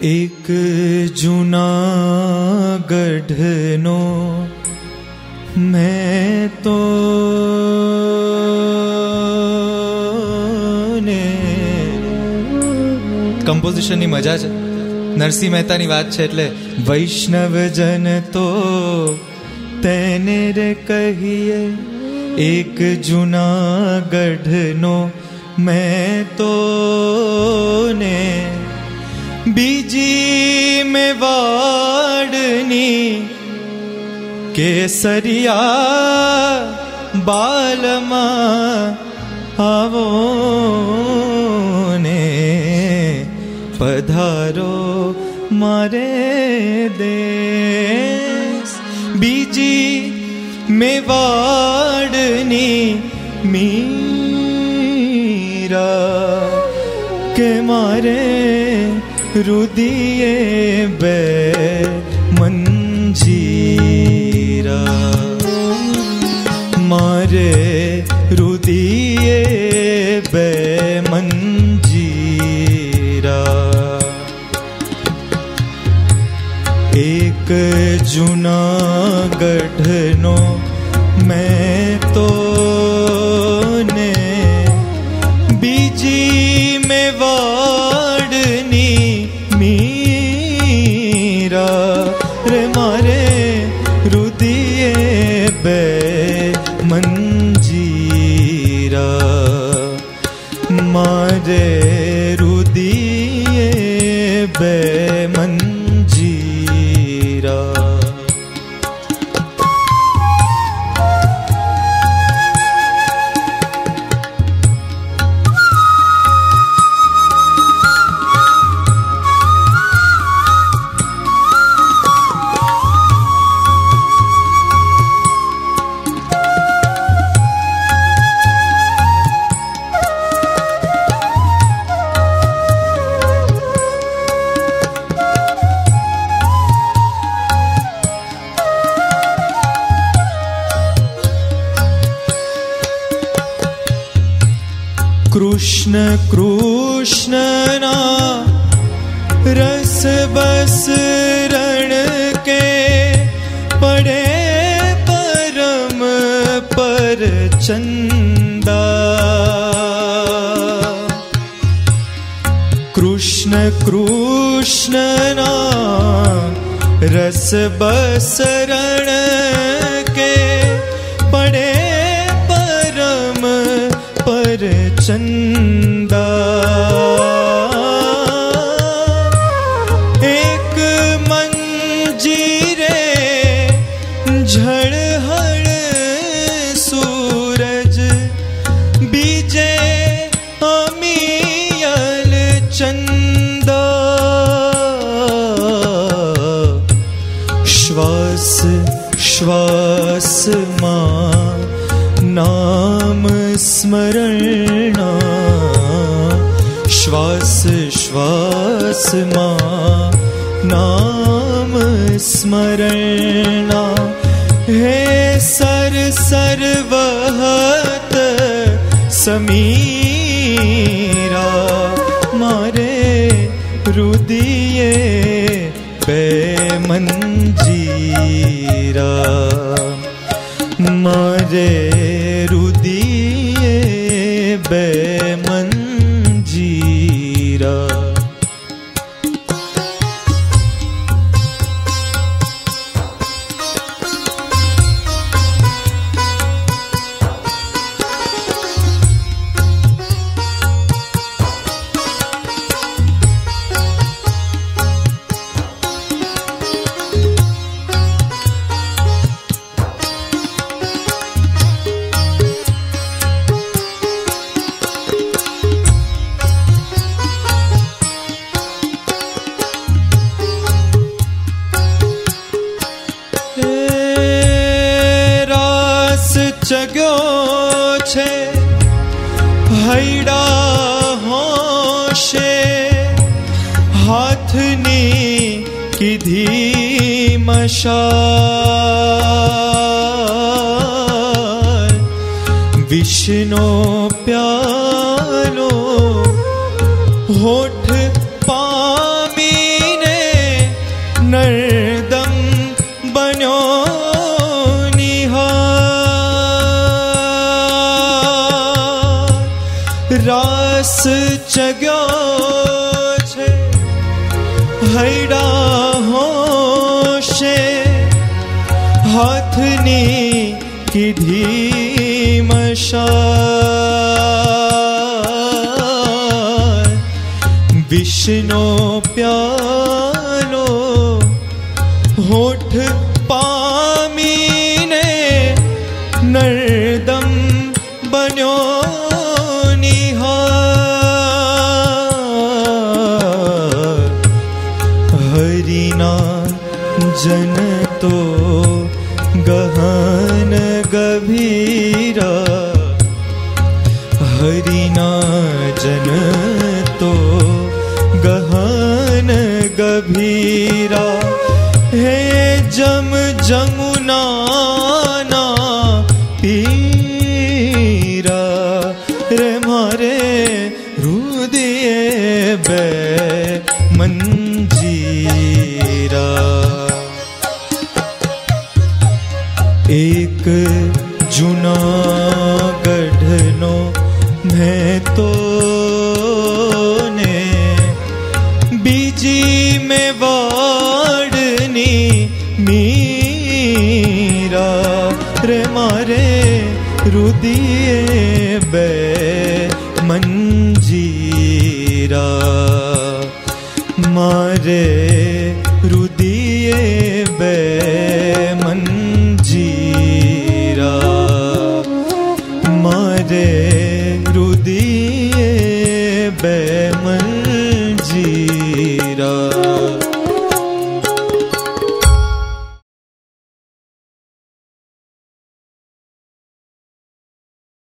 એક જૂનાગઢનો મેં તો ને કમ્પોઝિશનની મજા છે નરસિંહ મહેતાની વાત છે એટલે વૈષ્ણવજન તો તેને રે કહીએ એક જૂનાગઢનો મેં તો ને बीजी में वाडनी केसरिया बालमा आवो ने पधारो मारे दे बीज मेवाडनी मीरा के मारे रुदिए बे मंजीरा। मारे रुदिए बे मंजीरा। एक जूनागढ़ नो मैं तो ने बीजी में वा मारे रुदिए बै कृष्ण कृष्ण कृष्णना रस बस रण के पड़े परम पर चंदा कृष्ण कृष्ण कृष्णना रस बस रण श्वास श्वास मा नाम स्मरणा। श्वास श्वास मा नाम स्मरणा। हे सर सर्वहत समीरा मारे रुदिये बेमंजीरा मारे रुदिए बेमंजीरा છે હૈડા હોશે હાથની કીધી મશાલ વિષ્ણુ પ્યાલો હોઠ રાસ ચગ્યો છે હૈડા હોશે હાથની કીધી મશા વિષ્ણુ પ્યાલો હોઠ પામીને जन तो गहन गभीरा। हरिना जन तो गहन गभीरा। हे जम जमुना ना पीरा। रे मारे रू दिए बै मन। में वाड़नी मीरा, रे मारे रुदिए बे मंजीरा। मारे रुदिए बे मंजीरा। मारे रुदिए बे मंजीरा।